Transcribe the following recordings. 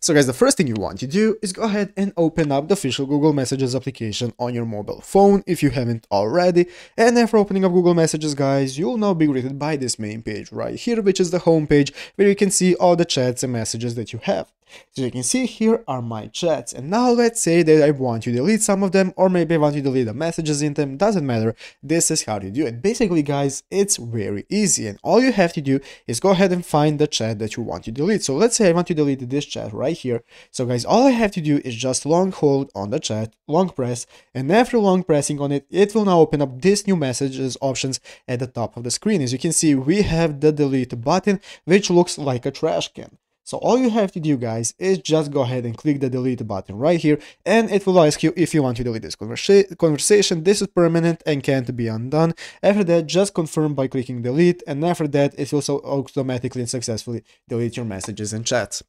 So guys, the first thing you want to do is go ahead and open up the official Google Messages application on your mobile phone if you haven't already. And after opening up Google Messages, guys, you'll now be greeted by this main page right here, which is the home page where you can see all the chats and messages that you have. So you can see here are my chats and now let's say that I want to delete some of them or maybe I want to delete the messages in them, doesn't matter, this is how to do it. Basically guys, it's very easy and all you have to do is go ahead and find the chat that you want to delete. So let's say I want to delete this chat right here. So guys, all I have to do is just long hold on the chat, long press and after long pressing on it, it will now open up this new messages options at the top of the screen. As you can see, we have the delete button which looks like a trash can. So all you have to do guys is just go ahead and click the delete button right here and it will ask you if you want to delete this conversa conversation. This is permanent and can't be undone. After that just confirm by clicking delete and after that it will automatically and successfully delete your messages and chats.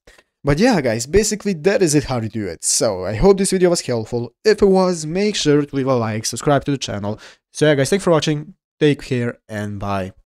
But yeah guys, basically that is it how to do it. So I hope this video was helpful. If it was, make sure to leave a like, subscribe to the channel. So yeah guys, thanks for watching, take care and bye.